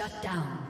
Shut down.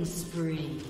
Killing spree.